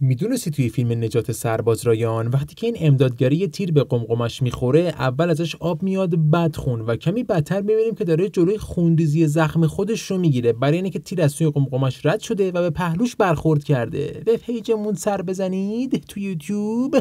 می‌دونستی توی فیلم نجات سرباز رایان وقتی که این امدادگری تیر به قمقمش می‌خوره اول ازش آب میاد بعد خون و کمی بدتر می‌بینیم که داره جلوی خونریزی زخم خودش رو می‌گیره برای اینکه تیر از توی قمقمش رد شده و به پهلوش برخورد کرده. به پیجمون سر بزنید تو یوتیوب.